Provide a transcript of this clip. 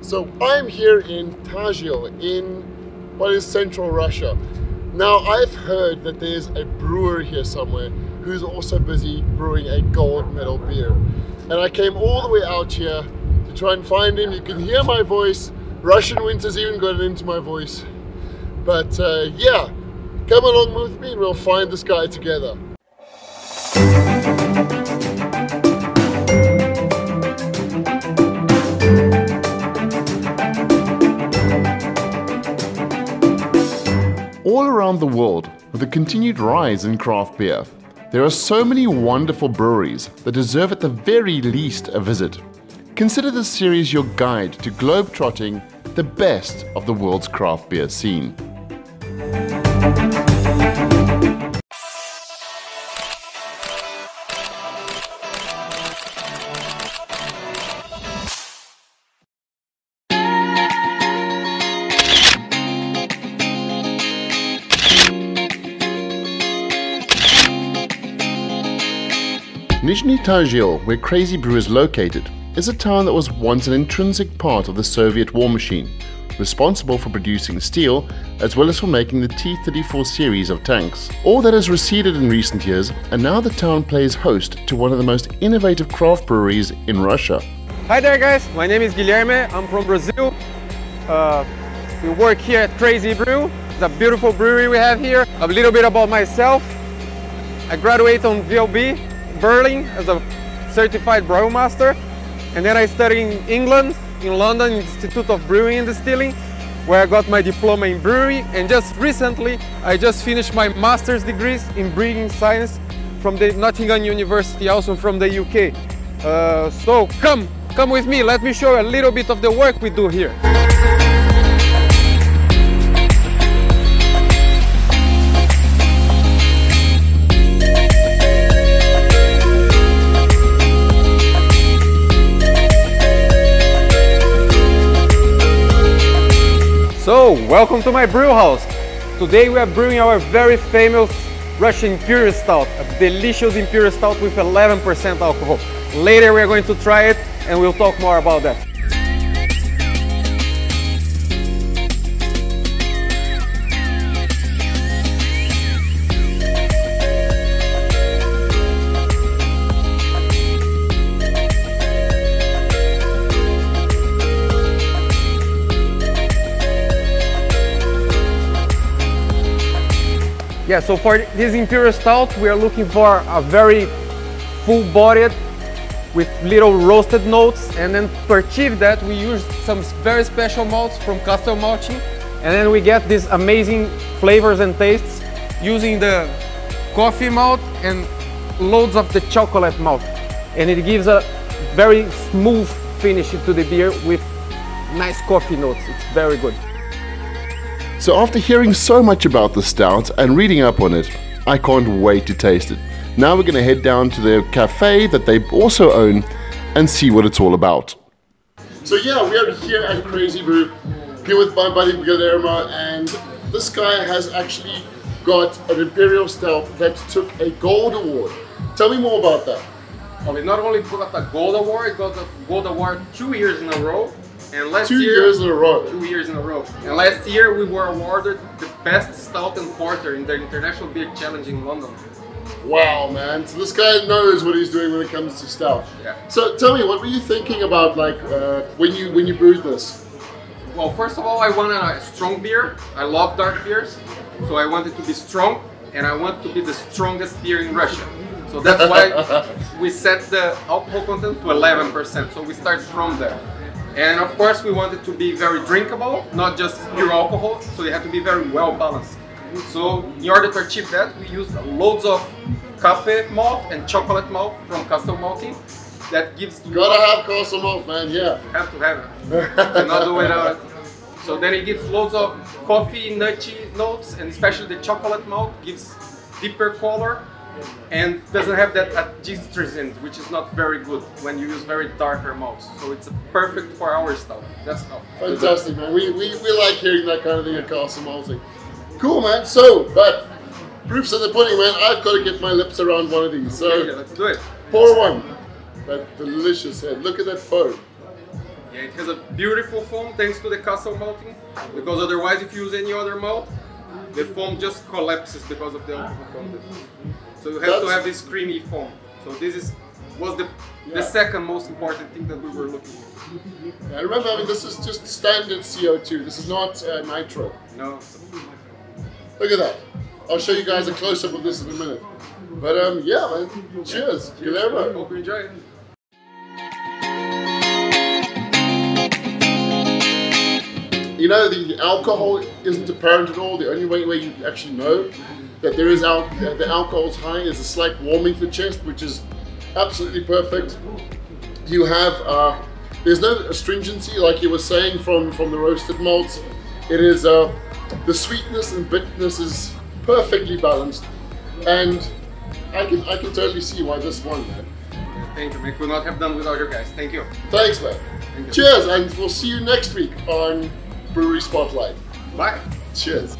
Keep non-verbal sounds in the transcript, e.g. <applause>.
so I'm here in Tagil in what is central Russia. Now I've heard that there's a brewer here somewhere who's also busy brewing a gold medal beer. And I came all the way out here to try and find him. You can hear my voice. Russian winter's even gotten into my voice. But uh, yeah, come along with me and we'll find this guy together. All around the world, with the continued rise in craft beer, there are so many wonderful breweries that deserve at the very least a visit. Consider this series your guide to globe-trotting the best of the world's craft beer scene. Nizhny Tagil, where Crazy Brew is located, is a town that was once an intrinsic part of the Soviet war machine, responsible for producing steel as well as for making the T-34 series of tanks. All that has receded in recent years and now the town plays host to one of the most innovative craft breweries in Russia. Hi there guys, my name is Guilherme, I'm from Brazil. Uh, we work here at Crazy Brew, the beautiful brewery we have here. A little bit about myself, I graduated on VLB Berlin as a certified brewmaster. And then I studied in England, in London Institute of Brewing and Distilling, where I got my diploma in brewery. And just recently, I just finished my master's degrees in brewing science from the Nottingham University, also from the UK. Uh, so come, come with me, let me show you a little bit of the work we do here. So, welcome to my brew house. Today we are brewing our very famous Russian Imperial Stout, a delicious Imperial Stout with 11% alcohol. Later we are going to try it and we'll talk more about that. Yeah, so for this Imperial Stout, we are looking for a very full-bodied with little roasted notes. And then to achieve that, we use some very special malts from Castle Malting. And then we get these amazing flavors and tastes using the coffee malt and loads of the chocolate malt. And it gives a very smooth finish to the beer with nice coffee notes. It's very good. So after hearing so much about the stout and reading up on it, I can't wait to taste it. Now we're going to head down to the cafe that they also own and see what it's all about. So yeah, we are here at Crazy Brew, here with my buddy Guillermo, and this guy has actually got an Imperial Stout that took a gold award. Tell me more about that. Well, we not only got the gold award, got the gold award two years in a row, and last two year, years in a row. Two years in a row. And last year we were awarded the best stout and porter in the International Beer Challenge in London. Wow, man! So this guy knows what he's doing when it comes to stout. Yeah. So tell me, what were you thinking about, like uh, when you when you brewed this? Well, first of all, I wanted a strong beer. I love dark beers, so I wanted to be strong, and I want to be the strongest beer in Russia. So that's why <laughs> we set the alcohol content to 11%. So we start from there. And of course, we want it to be very drinkable, not just pure alcohol, so it had to be very well balanced. So in order to achieve that, we used loads of coffee malt and chocolate malt from Castle Malting. That gives gotta have Castle malt, man. Yeah, have to have it. Cannot do without it. So then it gives loads of coffee, nutty notes, and especially the chocolate malt gives deeper color and doesn't have that astringent, which is not very good when you use very darker malts. So it's perfect for our style. That's how. Fantastic, man. We, we, we like hearing that kind of thing at Castle Malting. Cool, man. So, but proofs in the pudding, man. I've got to get my lips around one of these. So okay, let's do it. Pour one. That delicious head. Look at that foam. Yeah, it has a beautiful foam thanks to the castle malting. Because otherwise, if you use any other malt, the foam just collapses because of the alcohol content. So you have to have this creamy foam. So this is was the Yeah. the second most important thing that we were looking for. Now remember, I mean, this is just standard CO2. This is not uh, nitro. No, Look at that. I'll show you guys a close up of this in a minute. But um, yeah, man. Cheers, Guillermo. hope you enjoy it. You know, the alcohol isn't apparent at all. The only way, way you actually know that there is al- the alcohol's high there's a slight warming to the chest, which is absolutely perfect. You have uh, there's no astringency like you were saying from from the roasted malts. It is uh, the sweetness and bitterness is perfectly balanced, and I can I can totally see why this won. Thank you. We could not have done without you guys. Thank you. Thanks, man. Thank you. Cheers, and we'll see you next week on Brewery Spotlight. Bye. Cheers.